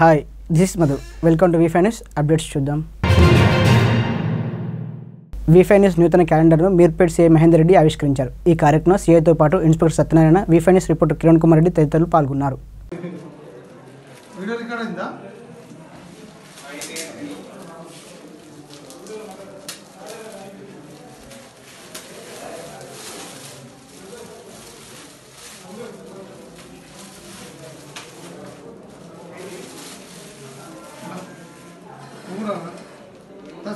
Hi this Madhu welcome to వీఫై updates చూద్దాం. వీఫై నూతన క్యాలెండర్ను మీర్పేట్ సీఐ మహేందర్ రెడ్డి ఆవిష్కరించారు. ఈ కార్యక్రమం సీఐతో పాటు ఇన్స్పెక్టర్ సత్యనారాయణ విఫైనస్ రిపోర్టర్ కిరణ్ కుమార్ రెడ్డి తదితరులు పాల్గొన్నారు.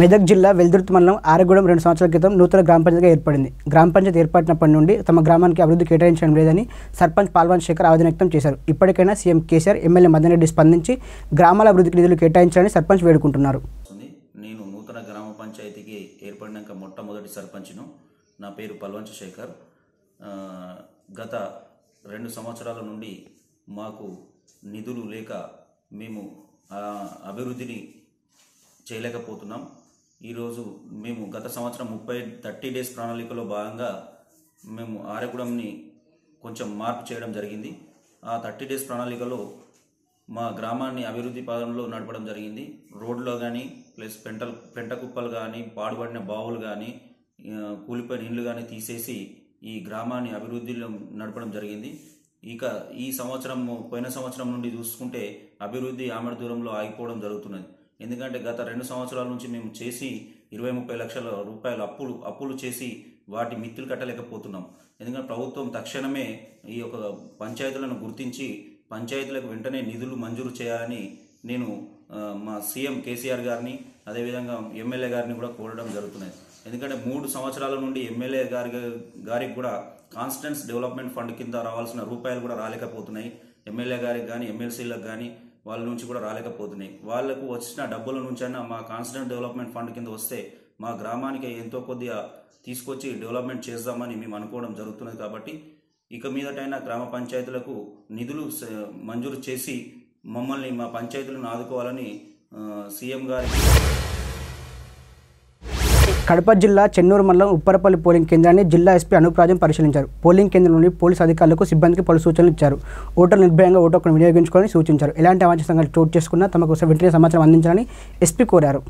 మెదక్ జిల్లా వెల్దుర్తి మండలం ఆరగూడెం రెండు సంవత్సరాల క్రితం నూతన గ్రామ పంచాయతీగా ఏర్పడింది. గ్రామ పంచాయతీ ఏర్పడినప్పటి నుండి తమ గ్రామానికి అభివృద్ధి కేటాయించడం లేదని సర్పంచ్ పాల్వాన్ శేఖర్ ఆవేదన వ్యక్తం చేశారు. ఇప్పటికైనా సీఎం కేసీఆర్ ఎమ్మెల్యే మదన్ రెడ్డి స్పందించి గ్రామాల అభివృద్ధికి నిధులు కేటాయించాలని సర్పంచ్ వేడుకుంటున్నారు. నేను నూతన గ్రామ పంచాయతీకి ఏర్పడినాక మొట్టమొదటి సర్పంచ్ను. నా పేరు పల్వంచ శేఖర్. గత రెండు సంవత్సరాల నుండి మాకు నిధులు లేక మేము అభివృద్ధిని చేయలేకపోతున్నాం. ఈరోజు మేము గత సంవత్సరం ముప్పై థర్టీ డేస్ ప్రణాళికలో భాగంగా మేము ఆరగూడెంని కొంచెం మార్పు చేయడం జరిగింది. ఆ థర్టీ డేస్ ప్రణాళికలో మా గ్రామాన్ని అభివృద్ధి పదంలో నడపడం జరిగింది. రోడ్లో కానీ ప్లస్ పెంట పెంట కుప్పలు కానీ పాడుబడిన బావులు కానీ కూలిపోయిన ఇండ్లు కానీ తీసేసి ఈ గ్రామాన్ని అభివృద్ధిలో నడపడం జరిగింది. ఇక ఈ సంవత్సరం పోయిన సంవత్సరం నుండి చూసుకుంటే అభివృద్ధి ఆమెడ దూరంలో ఆగిపోవడం జరుగుతున్నది. ఎందుకంటే గత రెండు సంవత్సరాల నుంచి మేము చేసి ఇరవై ముప్పై లక్షల రూపాయలు అప్పులు అప్పులు చేసి వాటి మిత్తులు కట్టలేకపోతున్నాం. ఎందుకంటే ప్రభుత్వం తక్షణమే ఈ యొక్క పంచాయతీలను గుర్తించి పంచాయతీలకు వెంటనే నిధులు మంజూరు చేయాలని నేను మా సీఎం కేసీఆర్ గారిని అదేవిధంగా ఎమ్మెల్యే గారిని కూడా కోరడం జరుగుతున్నది ఎందుకంటే మూడు సంవత్సరాల నుండి ఎమ్మెల్యే గారి గారికి కూడా కాన్స్టెన్స్ డెవలప్మెంట్ ఫండ్ కింద రావాల్సిన రూపాయలు కూడా రాలేకపోతున్నాయి. ఎమ్మెల్యే గారికి కానీ ఎమ్మెల్సీలకు కానీ వాళ్ళ నుంచి కూడా రాలేకపోతున్నాయి. వాళ్ళకు వచ్చిన డబ్బుల నుంచైనా మా కాన్స్టెంట్ డెవలప్మెంట్ ఫండ్ కింద వస్తే మా గ్రామానికి ఎంతో కొద్దిగా తీసుకొచ్చి డెవలప్మెంట్ చేద్దామని మేము అనుకోవడం జరుగుతున్నది కాబట్టి ఇక మీదటైనా గ్రామ పంచాయతీలకు నిధులు మంజూరు చేసి మమ్మల్ని మా పంచాయతీలను ఆదుకోవాలని సీఎం గారికి కడప జిల్లా చెన్నూరు మండలం ఉప్పరపల్లి పోలింగ్ కేంద్రాన్ని జిల్లా ఎస్పీ అనుప్రాజం పరిశీలించారు. పోలింగ్ కేంద్రం నుండి పోలీసు అధికారులకు సిబ్బందికి పలు సూచనలు ఇచ్చారు. ఓటర్లు నిర్భయంగా ఓటు వినియోగించుకొని వినియోగించుకోవాలని సూచించారు. ఎలాంటి అవాంఛ సంఘటనలు చోటు చేసుకున్నా తమకు వెంటనే సమాచారం అందించాలని ఎస్పీ కోరారు.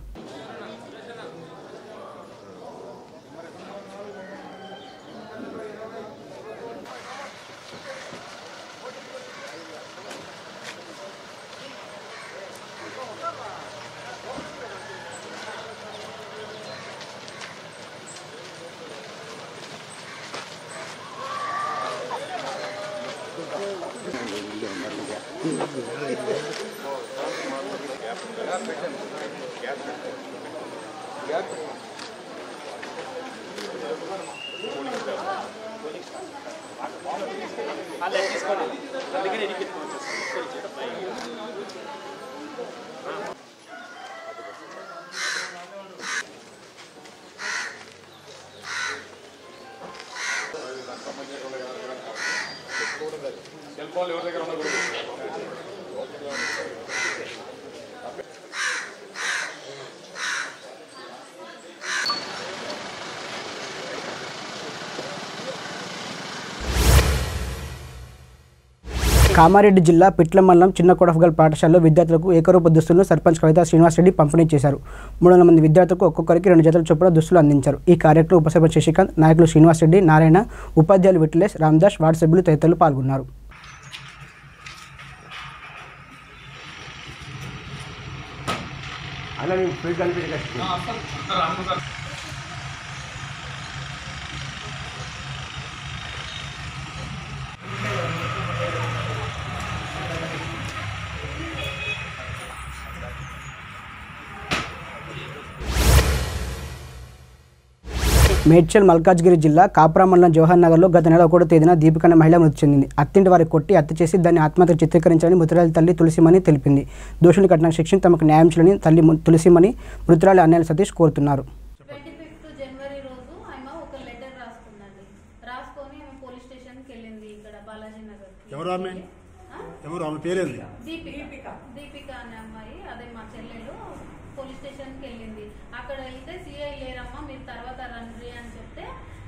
కామారెడ్డి జిల్లా పిట్ల మండలం చిన్న కొడఫగల్ పాఠశాలలో విద్యార్థులకు ఏకరూప దుస్తులను సర్పంచ్ కవిత శ్రీనివాసరెడ్డి పంపిణీ చేశారు. మూడు వందల మంది విద్యార్థులకు ఒక్కొక్కరికి రెండు జతల చొప్పున దుస్తులు అందించారు. ఈ కార్యక్రమంలో ఉప సర్పంచ్ శశికాంత్ నాయకులు శ్రీనివాసరెడ్డి నారాయణ ఉపాధ్యాయులు విట్లేష్ రామ్దాస్ వార్డు సభ్యులు తదితరులు పాల్గొన్నారు. మేడ్చల్ మల్కాజ్గిరి జిల్లా కాపురా మండలం జవహర్ నగర్లో గత నెల ఒకటో తేదీన దీపిక అనే మహిళ మృతి చెందింది. అత్తింటి వారికి కొట్టి హత్య చేసి దాన్ని ఆత్మహత్య చిత్రీకరించాలని మృతురాలి తల్లి తులసిమణి తెలిపింది. దోషులు కట్టిన శిక్షణ తమకు న్యాయం చేయాలని తల్లి తులసిమణి మృతురాలి అన్నయ్య సతీష్ కోరుతున్నారు. ట్వంటీ ఫిఫ్త్ జనవరి రోజు ఆమె ఒక లెటర్ రాసుకుందండి రాసుకొని ఆమె పోలీస్ స్టేషన్కి వెళ్ళింది ఇక్కడ బాలాజీ నగర్ ఎవరు ఆమె? ఎవరు? ఆమె పేరేంది దీపిక దీపిక అనే అమ్మాయి అదే మా చెల్లెలు పోలీస్ స్టేషన్కి వెళ్ళింది అక్కడ వెళ్తే సిఐ లేరమ్మా మీరు తర్వాత రండి అని చెప్తే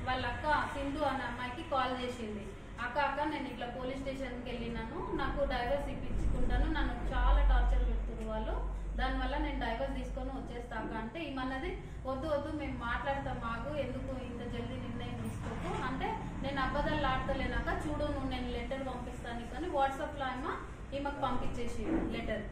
వాళ్ళ అక్క సింధు అనే అమ్మాయికి కాల్ చేసింది అక్క అక్క నేను ఇట్లా పోలీస్ స్టేషన్కి వెళ్ళినాను నాకు డైవర్స్ ఇప్పించుకుంటాను నన్ను చాలా టార్చర్ పెడుతున్నారు వాళ్ళు దానివల్ల నేను డైవర్స్ తీసుకొని వచ్చేస్తా అక్క అంటే ఈమన్నది వద్దు వద్దు మేము మాట్లాడతాం మాకు ఎందుకు ఇంత జల్దీ నిర్ణయం తీసుకోకు? అంటే నేను అబద్ధాలు ఆడతలేనాక చూడు నువ్వు నేను లెటర్ పంపిస్తాను కానీ వాట్సాప్లో ఆమె ఈమెకు పంపించేసి లెటర్.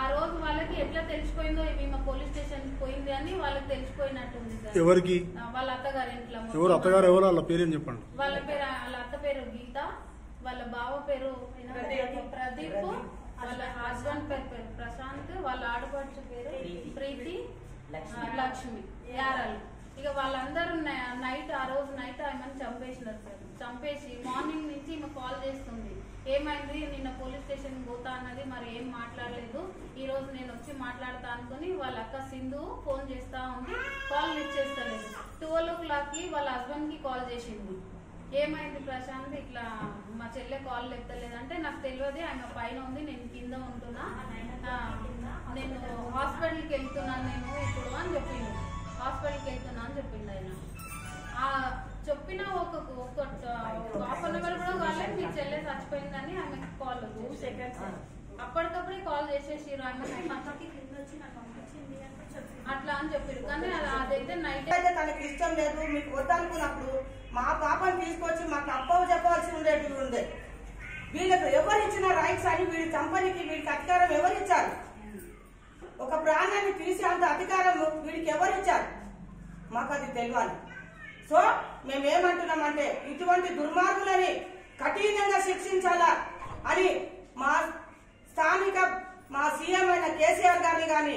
ఆ రోజు వాళ్ళకి ఎట్లా తెలిసిపోయిందో ఈమె పోలీస్ స్టేషన్ పోయింది అని వాళ్ళకి తెలిసిపోయినట్టుంది సార్. ఎవరికి? వాళ్ళ అత్తగారి ఇంట్లో ఎవరు? అత్తగారు ఎవరు? వాళ్ళ పేరేం చెప్పండి. వాళ్ళ పేరు వాళ్ళ అత్త పేరు గీత వాళ్ళ బావ పేరు ప్రదీప్. వాళ్ళ హస్బెండ్ పేరు పేరు ప్రశాంత్ వాళ్ళ ఆడపడుచు పేరు ప్రీతి. లక్ష్మి. యారాలు. ఇక వాళ్ళందరూ నై- నైట్ ఆ రోజు నైట్ ఆమెను చంపేసినారు సార్. చంపేసి మార్నింగ్ నుంచి ఈమె కాల్ చేస్తుంది. ఏమైంది? నిన్న పోలీస్ స్టేషన్ పోతా అన్నది మరి ఏం మాట్లాడలేదు. ఈ రోజు నేను వచ్చి మాట్లాడతా అనుకుని వాళ్ళ అక్క సింధు ఫోన్ చేస్తా ఉంది. కాల్ లిఫ్ట్ చేస్తలేదు. ట్వెల్వ్ ఓ క్లాక్కి వాళ్ళ హస్బెండ్కి కాల్ చేసింది. ఏమైంది ప్రశాంత్? ఇట్లా మా చెల్లె కాల్ ఎత్తలేదంటే నాకు తెలియదు ఆమె పైన ఉంది నేను కింద ఉంటున్నా. నేను హాస్పిటల్కి వెళ్తున్నాను నేను ఇప్పుడు అని చెప్పిండు హాస్పిటల్కి వెళ్తున్నా అని చెప్పిండు ఆయన. ఆ చెప్పిన ఒక హాఫ్ అన్ అవర్ కూడా కాలేదు మీ చెల్లె చచ్చిపోయిందని ఆమెకి కాల్ అప్పటికప్పుడే కాల్ చేసేసి ఆమె. అట్లా అని చెప్పారు కానీ అది- అదైతే నైట్ అయితే తనకి ఇష్టం లేదు మీకు వద్దనుకున్నప్పుడు మా పాపను తీసుకొచ్చి మాకు అప్పవు చెప్పవలసి ఉండేది ఉండే. వీళ్ళకు ఎవరిచ్చిన రైట్స్ అని వీడి కంపెనీకి వీడికి అధికారం ఎవరిచ్చారు? ఒక ప్రాణాన్ని తీసే అంత అధికారం వీడికి ఎవరిచ్చారు? మాకు అది తెలియాలి. సో మేమేమంటున్నామంటే ఇటువంటి దుర్మార్గులని కఠినంగా శిక్షించాలా అని మా స్థానిక మా సీఎం అయిన కేసీఆర్ గారిని కానీ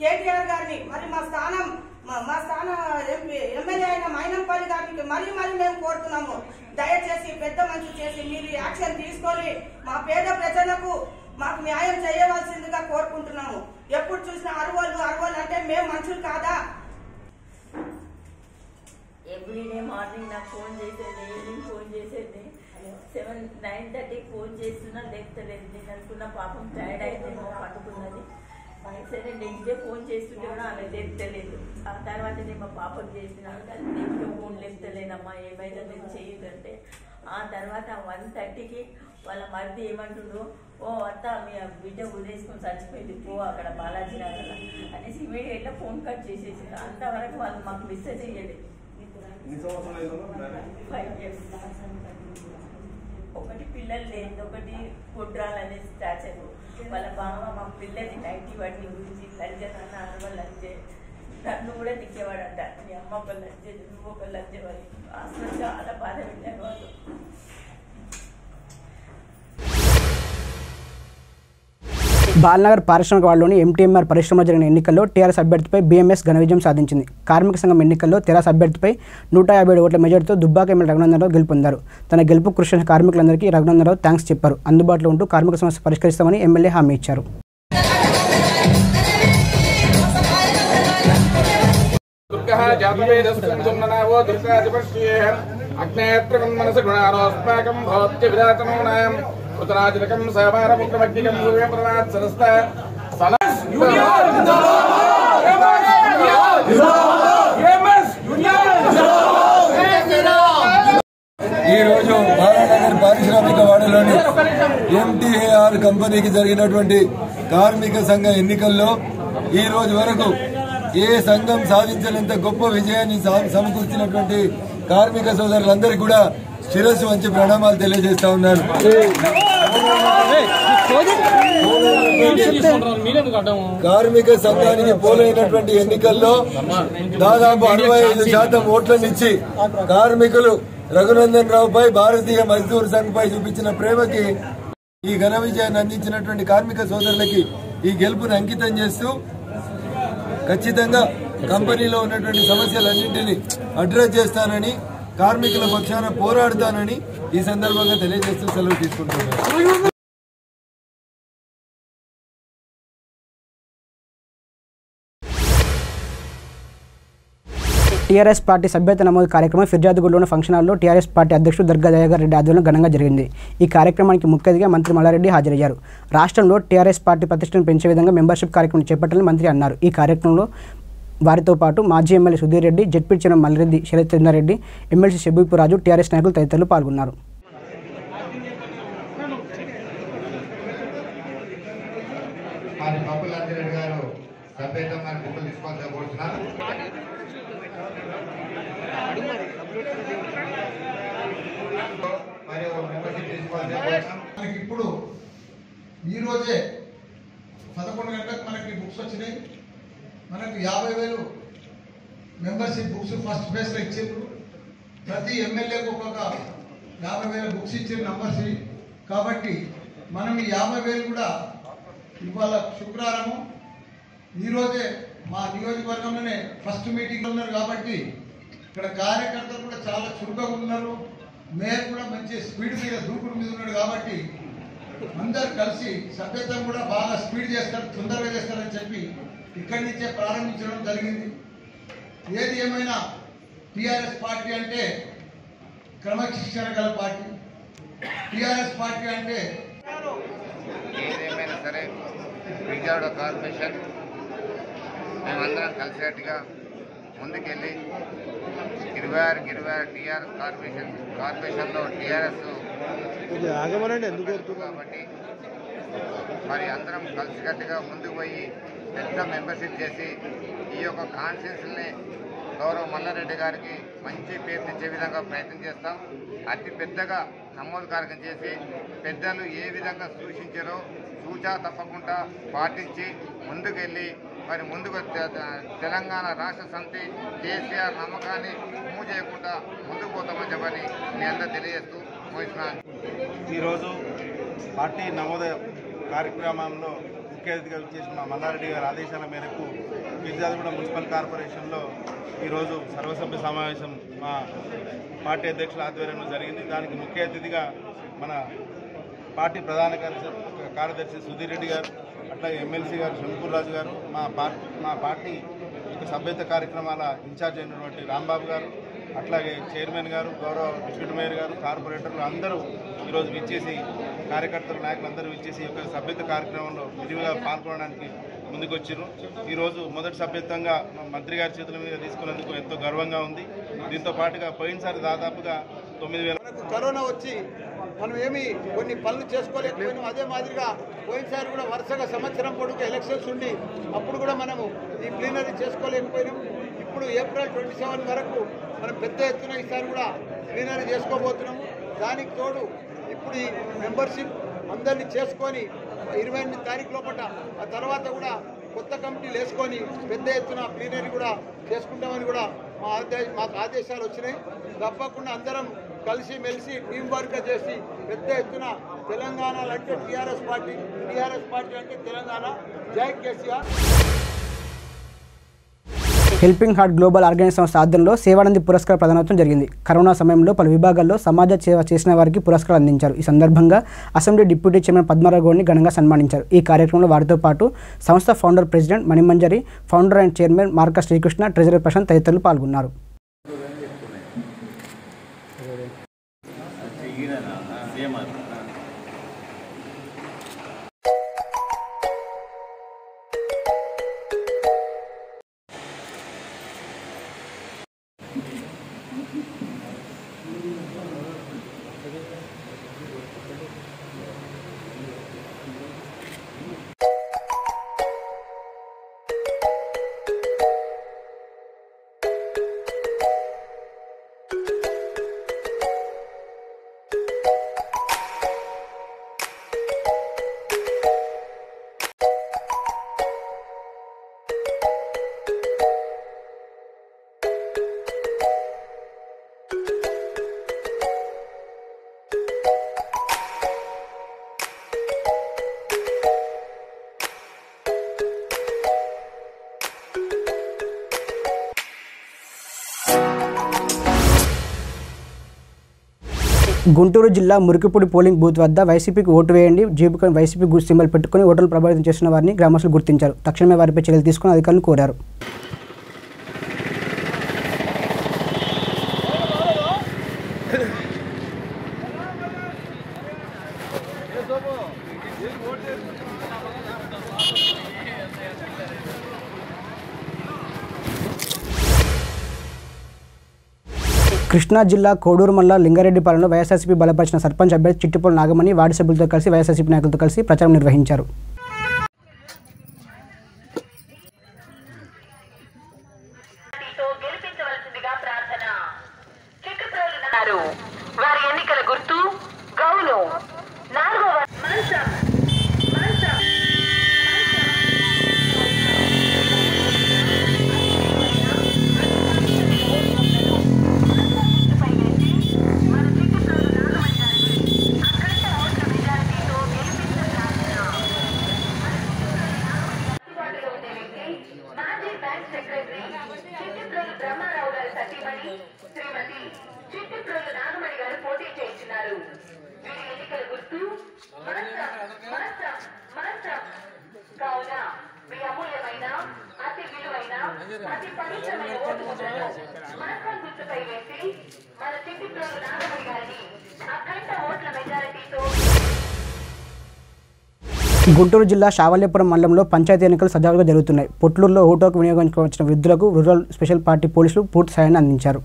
కేటీఆర్ గారిని మరి మా స్థానం మా మా స్థాన ఎంపీ ఎమ్మెల్యే అయిన మైనంపల్లి గారికి మరీ మరీ మేము కోరుతున్నాము. దయచేసి పెద్ద మంచి చేసి మీరు యాక్షన్ తీసుకొని మా పేద ప్రజలకు మాకు న్యాయం చేయవలసిందిగా కోరుకుంటున్నాము. ఎప్పుడు చూసినా అరువలు అరువలు అంటే మేము మనుషులు కాదా? ఎవ్రీడే మార్నింగ్ నాకు ఫోన్ చేసేది ఈవినింగ్ ఫోన్ చేసేది. సెవెన్ నైన్ థర్టీకి ఫోన్ చేస్తున్నా లేదు నేను అనుకున్న పాపం టైర్డ్ అయితే పట్టుకున్నది సరే నెక్స్ట్ డే ఫోన్ చేస్తుంటే కూడా ఆమె లేపుతలేదు ఆ తర్వాత నేను మా పాపకు చేసిన నెక్స్ట్ డే ఫోన్ లేపుతలేదమ్మా ఏమైతే నేను చేయదంటే ఆ తర్వాత వన్ థర్టీకి వాళ్ళ మరిది ఏమంటుండ్రు ఓ అత్త మీ బిడ్డ ఉదేసుకొని చచ్చిపోయింది పో అక్కడ బాలాజీ నగర్ అనేసి ఇమీడియట్గా ఫోన్ కట్ చేసేసి అంతవరకు వాళ్ళు మాకు మెసేజ్ చేయలేదు ఫైవ్ ఇయర్స్ ఒకటి పిల్లలు లేనిది ఒకటి కుట్రాలనే స్టాచరు. వాళ్ళ బావ మా పిల్లది నైన్టీ వాటిని గురించి లంజన్ అన్న వాళ్ళు లంజే నన్ను కూడా తిట్టేవాడంట. నీ అమ్మ ఒక లంజే నువ్వు ఒక లంజే వాళ్ళు అసలు చాలా బాధ పెట్టేవాళ్ళు బాలనగర్ పారిశ్రామిక వార్డులోని ఎంటీఎంఆర్ పరిశ్రమలో జరిగిన ఎన్నికల్లో టీఆర్ఎస్ అభ్యర్థిపై బీఎంఎస్ ఘన విజయం సాధించింది. కార్మిక సంఘం ఎన్నికల్లో తెరాస అభ్యర్థిపై నూట యాభై ఏడు ఓట్ల మెజార్టీతో దుబ్బాక ఎమ్మెల్యే రఘునందనరావు గెలుపొందారు. తన గెలుపు కృషి కార్మికులందరికీ రఘునందనరావు థ్యాంక్స్ చెప్పారు. అందుబాటులో ఉంటూ కార్మిక సమస్య పరిష్కరిస్తామని ఎమ్మెల్యే హామీ ఇచ్చారు. అగ్నేత్రకం మనసి గుణారోస్మాకం భవత్య విరాతనూనాం కృతరాజనకం సహమారముగ్రమగ్నికం భూమే ప్రమాత్ సరస్త ఈ రోజు బాలానగర్ పారిశ్రామిక వాడలోని ఎంటీఏఆర్ కంపెనీకి జరిగినటువంటి కార్మిక సంఘ ఎన్నికల్లో ఈ రోజు వరకు ఏ సంఘం సాధించలేంత గొప్ప విజయాన్ని సా- సమకూర్చినటువంటి కార్మిక సోదరులందరికీ కూడా శిరస్సు మంచి ప్రణామాలు తెలియజేస్తా ఉన్నాను కార్మిక సంఘానికి పోలైనటువంటి ఎన్నికల్లో దాదాపు అరవై ఐదు శాతం ఓట్లనిచ్చి కార్మికులు రఘునందన్ రావుపై భారతీయ మజ్దూర్ సంఘ్ పై చూపించిన ప్రేమకి ఈ ఘన విజయాన్ని అందించినటువంటి కార్మిక సోదరులకి ఈ గెలుపుని అంకితం చేస్తూ ఖచ్చితంగా కంపెనీలో ఉన్నటువంటి సమస్యలన్నింటినీ అడ్రస్ చేస్తానని కార్మికుల పక్షాన పోరాడుతానని ఈ సందర్భంగా తెలియజేస్తూ సెలవు తీసుకుంటున్నారు టీఆర్ఎస్ పార్టీ సభ్యత నమోదు కార్యక్రమం ఫిర్యాదుగూడలోని ఫంక్షన్ హాల్లో టీఆర్ఎస్ పార్టీ అధ్యక్షుడు దుర్గా దయాకర్ రెడ్డి ఆధ్వర్యంలో ఘనంగా జరిగింది. ఈ కార్యక్రమానికి ముఖ్య అతిథిగా మంత్రి మల్లారెడ్డి హాజరయ్యారు. రాష్ట్రంలో టీఆర్ఎస్ పార్టీ ప్రతిష్టను పెంచే విధంగా మెంబర్షిప్ కార్యక్రమం చేపట్టాలని మంత్రి అన్నారు. ఈ కార్యక్రమంలో వారితో పాటు మాజీ MLA Sudhir Reddy ZP chairman Mallireddy Sharath Reddy MLC షబీపు Raju TRS నాయకులు తదితరులు పాల్గొన్నారు. మరి పప్పుల అంజిరెడ్డి గారు మరి బుక్కులు కోరుతున్నారు మెంబర్షిప్ ఇప్పుడు ఈ రోజే పదకొండు గంటలకు మనకి బుక్స్ వచ్చినాయి. మనకు యాభై వేలు మెంబర్షిప్ బుక్స్ ఫస్ట్ ఫేజ్లో ఇచ్చిండ్రు. ప్రతి ఎమ్మెల్యేకు ఒక్కొక్క యాభై వేల బుక్స్ ఇచ్చిన నంబర్స్ కాబట్టి మనం ఈ యాభై వేలు కూడా ఇవాళ శుక్రవారము ఈరోజే మా నియోజకవర్గంలోనే ఫస్ట్ మీటింగ్ ఉన్నారు కాబట్టి ఇక్కడ కార్యకర్తలు కూడా చాలా చురుగ్గా ఉన్నారు. మేయర్ కూడా మంచి స్పీడ్ మీద దూకుడు మీద ఉన్నాడు కాబట్టి అందరు కలిసి సభ్యత్వం కూడా బాగా స్పీడ్ చేస్తారు తొందరగా చేస్తారని చెప్పి ఇక్కడి నుంచే ప్రారంభించడం జరిగింది. ఏది ఏమైనా టిఆర్ఎస్ పార్టీ అంటే క్రమశిక్షణ గల పార్టీ. టిఆర్ఎస్ పార్టీ అంటే ఏదేమైనా సరే విజయవాడ కార్పొరేషన్ మేమందరం కలిసేట్టుగా ముందుకెళ్ళి ఇరవై ఆరుకి ఇరవై ఆరు టీఆర్ఎస్ కార్పొరేషన్ కార్పొరేషన్లో టీఆర్ఎస్ కాబట్టి మరి అందరం కలిసికట్టుగా ముందుకు పోయి పెద్ద మెంబర్షిప్ చేసి ఈ యొక్క కాన్స్టిట్యూన్సీని గౌరవ మల్లారెడ్డి గారికి మంచి పేరు తెచ్చే విధంగా ప్రయత్నం చేస్తాం. అతి పెద్దగా నమోదు కార్యక్రమం చేసి పెద్దలు ఏ విధంగా సూచించారో సూచా తప్పకుండా పాటించి ముందుకెళ్ళి మరి ముందుకు తె- తెలంగాణ రాష్ట్ర సమితి కేసీఆర్ నమ్మకాన్ని మూవ్ చేయకుండా ముందుకు పోతామని చెప్పని మీ అందరూ తెలియజేస్తూ ముగిస్తున్నాను. ఈరోజు పార్టీ నమోదయ కార్యక్రమంలో ముఖ్య అతిథిగా చేసిన మా మల్లారెడ్డి గారి ఆదేశాల మేరకు మిర్జాదిగూడ మున్సిపల్ కార్పొరేషన్లో ఈరోజు సర్వసభ్య సమావేశం మా పార్టీ అధ్యక్షుల ఆధ్వర్యంలో జరిగింది. దానికి ముఖ్య అతిథిగా మన పార్టీ ప్రధాన కార్యదర్శి సుధీర్ రెడ్డి గారు అట్లాగే ఎమ్మెల్సీ గారు శంకూర్ రాజు గారు మా పార్టీ మా పార్టీ యొక్క సభ్యత కార్యక్రమాల ఇన్ఛార్జ్ అయినటువంటి రాంబాబు గారు అట్లాగే చైర్మన్ గారు గౌరవ డిప్యూటీ మేయర్ గారు కార్పొరేటర్లు అందరూ ఈరోజు విచ్చేసి కార్యకర్తలు నాయకులు అందరూ విచ్చేసి ఈ యొక్క సభ్యత కార్యక్రమంలో విరివిగా పాల్గొనడానికి ముందుకొచ్చారు ఈరోజు మొదటి సభ్యత్వంగా మంత్రి గారి చేతుల మీద తీసుకున్నందుకు ఎంతో గర్వంగా ఉంది. దీంతో పాటుగా పోయినసారి దాదాపుగా తొమ్మిది వేల కరోనా వచ్చి మనం ఏమి కొన్ని పనులు చేసుకోలేకపోయినాం. అదే మాదిరిగా పోయినసారి కూడా వరుసగా సంవత్సరం పొడుగు ఎలక్షన్స్ ఉండి అప్పుడు కూడా మనము ఈ ప్లీనరీ చేసుకోలేకపోయినాం. ఇప్పుడు ఏప్రిల్ ట్వంటీ సెవెన్ వరకు మనం పెద్ద ఎత్తున ఈసారి కూడా ప్లీనరీ చేసుకోబోతున్నాము. దానికి తోడు ఇప్పుడు ఈ మెంబర్షిప్ అందరినీ చేసుకొని ఇరవై ఎనిమిది తారీఖు లోపల ఆ తర్వాత కూడా కొత్త కమిటీలు వేసుకొని పెద్ద ఎత్తున ప్లీనరీ కూడా చేసుకుంటామని కూడా మా ఆదేశ మాకు ఆదేశాలు వచ్చినాయి. తప్పకుండా అందరం కలిసి మెలిసి టీం వర్క్ చేసి పెద్ద ఎత్తున తెలంగాణలో అంటే టీఆర్ఎస్ పార్టీ టీఆర్ఎస్ పార్టీ అంటే తెలంగాణ. జై KCR. Helping heart global organise సంస్థ ఆధ్వర్యంలో సేవానంది పురస్కార ప్రదానోత్సవం జరిగింది. కరోనా సమయంలో పలు విభాగాల్లో సమాజ సేవ చేసిన వారికి పురస్కారాలు అందించారు. ఈ సందర్భంగా అసెంబ్లీ డిప్యూటీ చైర్మన్ పద్మారావు గౌడ్ని ఘనంగా సన్మానించారు. ఈ కార్యక్రమంలో వారితో పాటు సంస్థ founder president Manimanjari founder and chairman Marka Srikrishna treasurer Prashant తదితరులు పాల్గొన్నారు. గుంటూరు జిల్లా మురికిపూడి పోలింగ్ బూత్ వద్ద వైసీపీకి ఓటు వేయండి జీబుకొని వైసీపీ సింబల్ పెట్టుకుని ఓటర్లు ప్రభావితం చేసిన వారిని గ్రామస్తులు గుర్తించారు. తక్షణమే వారిపై చర్యలు తీసుకుని అధికారులను కోరారు. కృష్ణా జిల్లా కోడూరు మండల లింగారెడ్డిపాలెంలో వైఎస్ఆర్సీపీ బలపరిచిన సర్పంచ్ అభ్యర్థి చిట్టిపోలు నాగమణి వార్డు సభ్యులతో కలిసి వైఎస్ఆర్సీపీ నాయకులతో కలిసి ప్రచారం నిర్వహించారు. గుంటూరు జిల్లా శావల్యపురం మండలంలో పంచాయతీ ఎన్నికలు సజావుగా జరుగుతున్నాయి. పొట్లూరులో ఓటోకు వినియోగించుకోవచ్చిన వృద్ధులకు రూరల్ స్పెషల్ పార్టీ పోలీసులు పూర్తి సాయాన్ని అందించారు.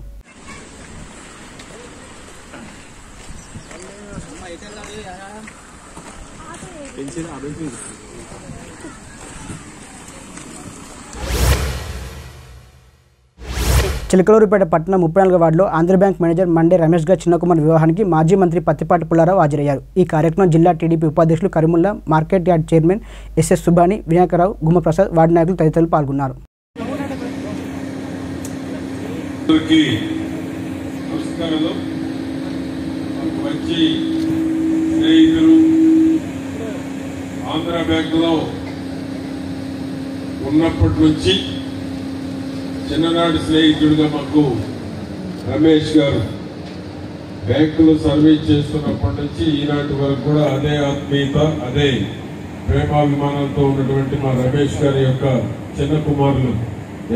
చిలకలూరుపేట పట్టణం ముప్పై నాలుగు వార్డులో ఆంధ్ర బ్యాంక్ మేనేజర్ మండే రమేష్ గారి చిన్నకుమార్ వివాహానికి మాజీ మంత్రి పత్తిపాటి పుల్లారావు హాజరయ్యారు. ఈ కార్యక్రమం జిల్లా టీడీపీ ఉపాధ్యక్షులు Karimulla market yard chairman SS Subani Vinayakarao Gummaprasad ward నాయకులు తదితరులు పాల్గొన్నారు. నమస్కారాలు. మంచి స్నేహితులు ఆంధ్ర బ్యాంకులో ఉన్నప్పటి నుంచి చిన్ననాటి స్నేహితుడిగా మాకు రమేష్ గారు బ్యాంకులో సర్వీస్ చేస్తున్నప్పటి నుంచి ఈనాటి వరకు కూడా అదే ఆత్మీయత అదే ప్రేమాభిమానంతో ఉన్నటువంటి మా రమేష్ గారి యొక్క చిన్న కుమారులు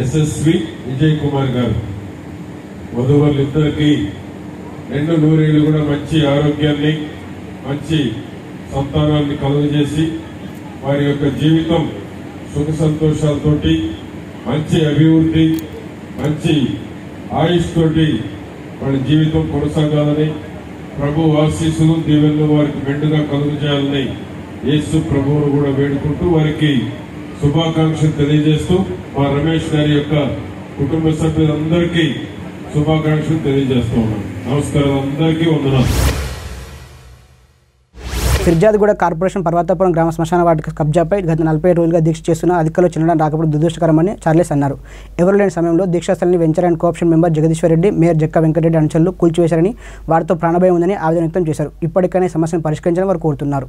ఎస్ఎస్వి విజయ్ కుమార్ గారు. వధువులిద్దరికి రెండు నూరేళ్ళు కూడా మంచి ఆరోగ్యాన్ని మంచి సంతానాన్ని కలుగజేసి వారి యొక్క జీవితం సుఖ సంతోషాలతోటి మంచి అభివృద్ధి మంచి ఆయుష్ తోటి వాళ్ళ జీవితం కొనసాగాలని ప్రభు ఆశీస్సులు దీవెనలు వారికి మెండుగా కలుగు చేయాలని యేసు ప్రభువును కూడా వేడుకుంటూ వారికి శుభాకాంక్షలు తెలియజేస్తూ మా రమేష్ గారి యొక్క కుటుంబ సభ్యులందరికీ శుభాకాంక్షలు తెలియజేస్తూ ఉన్నాం. నమస్కారం అందరికీ వందనాలు. ఫిర్జాదిగూడ కార్పొరేషన్ పర్వతాపురం గ్రామ శ్మశాన వాటి కబ్జాపై గత నలభై రోజులుగా దీక్ష చేస్తున్న అధికారులు చిన్నడం రాకపోవడం దురదృష్టకరమని చార్లెస్ అన్నారు. ఎవరు లేని సమయంలో దీక్షాస్థలిని venture and co-option member Jagadishwar Reddy mayor Jakka Venkata Reddy అనుచరులు కూల్చివేశారని వారితో ప్రాణభయం ఉందని ఆవేదన వ్యక్తం చేశారు. ఇప్పటికైనా సమస్యను పరిష్కరించాలని వారు కోరుతున్నారు.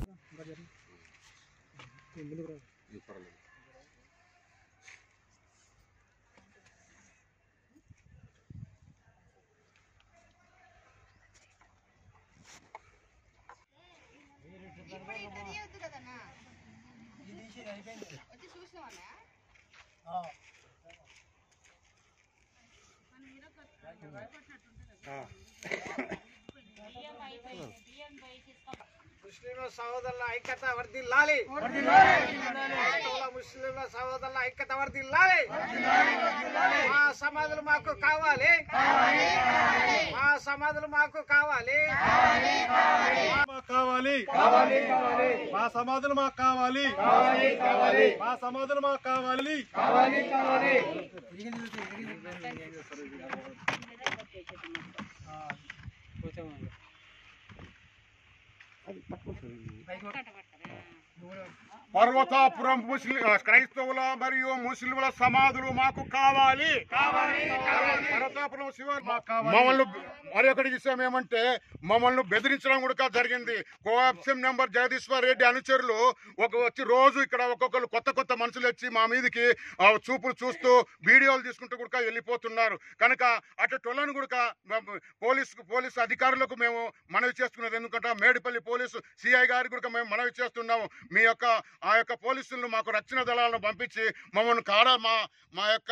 ముస్లింల సహోదరుల ఐక్యత వర్దిల్లాలి ముస్లింల సహోదరుల ఐక్యత వర్దిల్లాలి మా సమాధులు మాకు కావాలి. మా సమాధులు మాకు కావాలి. మాకు కావాలి. మా సమాధులు మాకు కావాలి. మా సమాధులు మాకు కావాలి. అది తక్కువ పర్వతాపురం ముస్లిం క్రైస్తవుల మరియు ముస్లింల సమాధులు మాకు కావాలి. పర్వతాపురం శివ మమ్మల్ని మరొకటి విషయం ఏమంటే మమ్మల్ని బెదిరించడం కూడా జరిగింది. కోఆప్షన్ నెంబర్ జగదీశ్వర్ రెడ్డి అనుచరులు ఒక వచ్చి రోజు ఇక్కడ ఒక్కొక్కరు కొత్త కొత్త మనుషులు వచ్చి మా మీదకి చూపులు చూస్తూ వీడియోలు తీసుకుంటూ కూడా వెళ్ళిపోతున్నారు. కనుక అటు టొలను కూడా పోలీసు పోలీసు అధికారులకు మేము మనవి చేస్తున్నది. ఎందుకంటే మేడిపల్లి పోలీసు సిఐ గారికి కూడా మేము మనవి చేస్తున్నాము. మీ యొక్క ఆ యొక్క పోలీసులను మాకు రక్షణ దళాలను పంపించి మమ్మల్ని కాడ మా మా యొక్క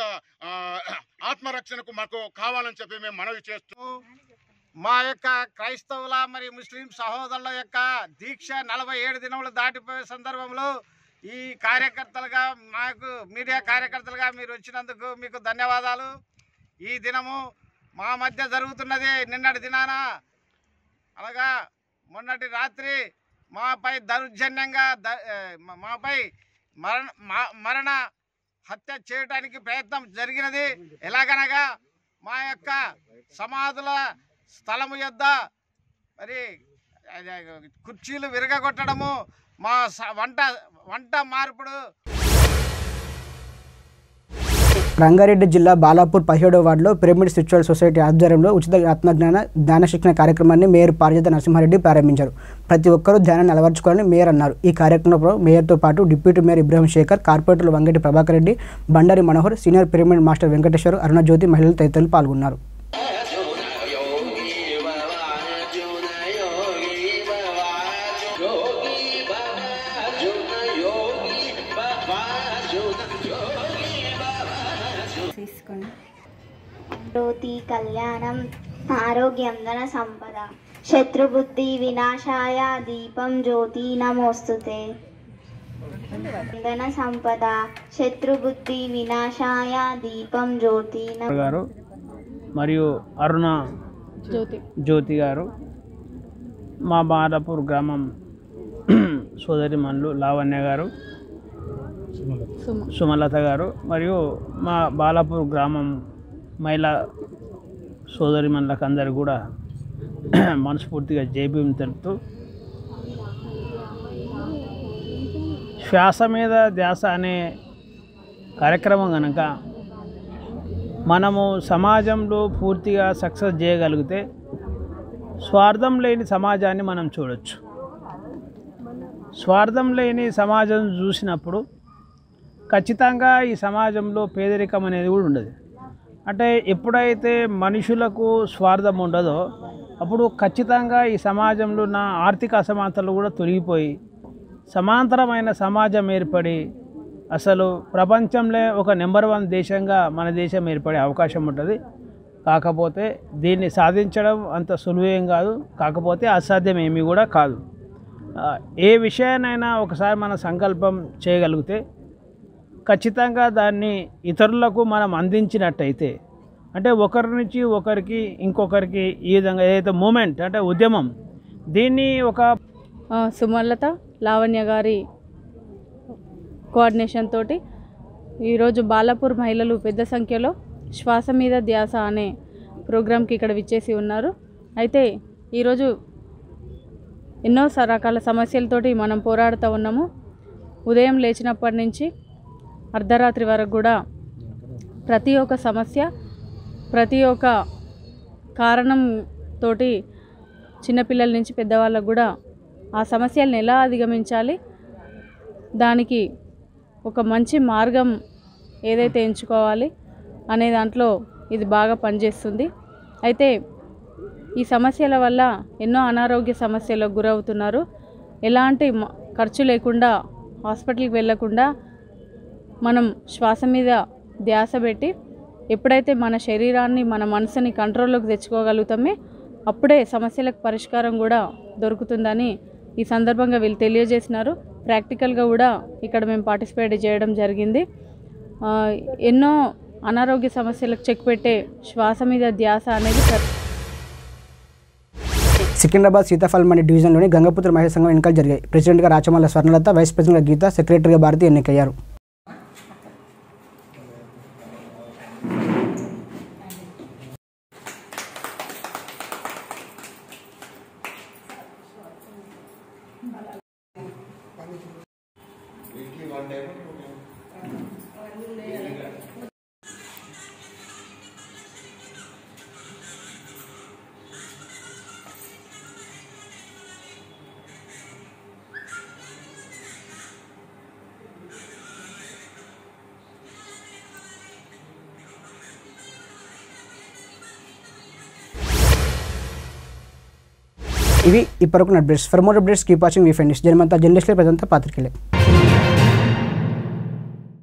ఆత్మరక్షణకు మాకు కావాలని చెప్పి మేము మనవి చేస్తూ మా యొక్క క్రైస్తవుల మరియు ముస్లిం సహోదరుల యొక్క దీక్ష నలభై ఏడు దినములు దాటిపోయే సందర్భంలో ఈ కార్యకర్తలుగా మాకు మీడియా కార్యకర్తలుగా మీరు వచ్చినందుకు మీకు ధన్యవాదాలు. ఈ దినము మా మధ్య జరుగుతున్నది నిన్నటి దినాన. అనగా మొన్నటి రాత్రి మాపై దౌర్జన్యంగా ద- మాపై మరణ మా- మరణ హత్య చేయడానికి ప్రయత్నం జరిగినది. ఎలాగనగా మా యొక్క సమాధుల స్థలము యొద్ద మరి కుర్చీలు విరగగొట్టడము మా స- వంట వంట మార్పుడు రంగారెడ్డి జిల్లా బాలాపూర్ పదిహేడవ వార్డులో పిరమిడ్ స్పిరిచువల్ సొసైటీ ఆధ్వర్యంలో ఉచిత ఆత్మజ్ఞాన ధ్యాన శిక్షణ కార్యక్రమాన్ని మేయర్ పారిజాత నరసింహారెడ్డి ప్రారంభించారు. ప్రతి ఒక్కరూ ధ్యానాన్ని అలవర్చుకోవాలని మేయర్ అన్నారు. ఈ కార్యక్రమంలో మేయర్తో పాటు డిప్యూటీ మేయర్ ఇబ్రాహిం శేఖర్ కార్పొరేటర్లు Vangati Prabhakar Reddy Bandari Manohar senior pyramid master Venkateshwar Arunajyothi మహిళలు తదితరులు పాల్గొన్నారు. కళ్యాణం ఆరోగ్యం ధన సంపద. శత్రుబుద్ధి వినాశాయ దీపం జ్యోతి నమోస్తుతే. ధన సంపద శత్రుబుద్ధి వినాశాయ దీపం జ్యోతి గారు మరియు అరుణ జ్యోతి. జ్యోతి గారు మా బాలాపూర్ గ్రామం సోదరిమణులు లావణ్య గారు సుమలత గారు మరియు మా బాలాపూర్ గ్రామం మహిళా సోదరిమణులకు అందరు కూడా మనస్ఫూర్తిగా జైభీం తెలుపుతూ శ్వాస మీద ధ్యాస అనే కార్యక్రమం కనుక మనము సమాజంలో పూర్తిగా సక్సెస్ చేయగలిగితే స్వార్థం లేని సమాజాన్ని మనం చూడొచ్చు. స్వార్థం లేని సమాజం చూసినప్పుడు ఖచ్చితంగా ఈ సమాజంలో పేదరికం అనేది కూడా ఉండదు. అంటే ఎప్పుడైతే మనుషులకు స్వార్థం ఉండదో అప్పుడు ఖచ్చితంగా ఈ సమాజంలో ఉన్న ఆర్థిక అసమానతలు కూడా తొలగిపోయి సమాంతరమైన సమాజం ఏర్పడి అసలు ప్రపంచంలో ఒక నెంబర్ వన్ దేశంగా మన దేశం ఏర్పడే అవకాశం ఉంటుంది. కాకపోతే దీన్ని సాధించడం అంత సులువేం కాదు కాకపోతే అసాధ్యం ఏమీ కూడా కాదు. ఏ విషయానైనా ఒకసారి మన సంకల్పం చేయగలిగితే ఖచ్చితంగా దాన్ని ఇతరులకు మనం అందించినట్టయితే అంటే ఒకరి నుంచి ఒకరికి ఇంకొకరికి ఈ విధంగా ఏదైతే మూమెంట్ అంటే ఉద్యమం దీన్ని ఒక సుమల్లత సుమలత లావణ్య గారి కోఆర్డినేషన్ తోటి ఈరోజు బాలాపూర్ మహిళలు పెద్ద సంఖ్యలో శ్వాస మీద ధ్యాస అనే ప్రోగ్రాంకి ఇక్కడ విచ్చేసి ఉన్నారు. అయితే ఈరోజు ఎన్నో స- రకాల సమస్యలతోటి మనం పోరాడుతూ ఉన్నాము. ఉదయం లేచినప్పటి నుంచి అర్ధరాత్రి వరకు కూడా ప్రతి ఒక్క సమస్య ప్రతి ఒక్క కారణం తోటి చిన్నపిల్లల నుంచి పెద్దవాళ్ళకు కూడా ఆ సమస్యలను ఎలా అధిగమించాలి దానికి ఒక మంచి మార్గం ఏదైతే ఎంచుకోవాలి అనే దాంట్లో ఇది బాగా పనిచేస్తుంది. అయితే ఈ సమస్యల వల్ల ఎన్నో అనారోగ్య సమస్యలకు గురవుతున్నారు. ఎలాంటి ఖర్చు లేకుండా హాస్పిటల్కి వెళ్ళకుండా మనం శ్వాస మీద ధ్యాస పెట్టి ఎప్పుడైతే మన శరీరాన్ని మన మనసుని కంట్రోల్లోకి తెచ్చుకోగలుగుతామే అప్పుడే సమస్యలకు పరిష్కారం కూడా దొరుకుతుందని ఈ సందర్భంగా వీళ్ళు తెలియజేసినారు. ప్రాక్టికల్గా కూడా ఇక్కడ మేము పార్టిసిపేట్ చేయడం జరిగింది. ఎన్నో అనారోగ్య సమస్యలకు చెక్ పెట్టే శ్వాస మీద ధ్యాస అనేది సికింద్రాబాద్ సీతాఫల్ మండి డివిజన్లోని గంగపుత్ర మహిళా సంఘం ఎన్నికలు జరిగాయి. ప్రెసిడెంట్గా రాచమల్ల స్వర్ణలత వైస్ ప్రెసిడెంట్గా గీత సెక్రటరీగా భారతి ఎన్నికయ్యారు. ఇవి ఇప్పటివరకు updates. For more updates keep watching me friends జనమంతా జర్నలిస్టులే ప్రజంతా పాత్రికలే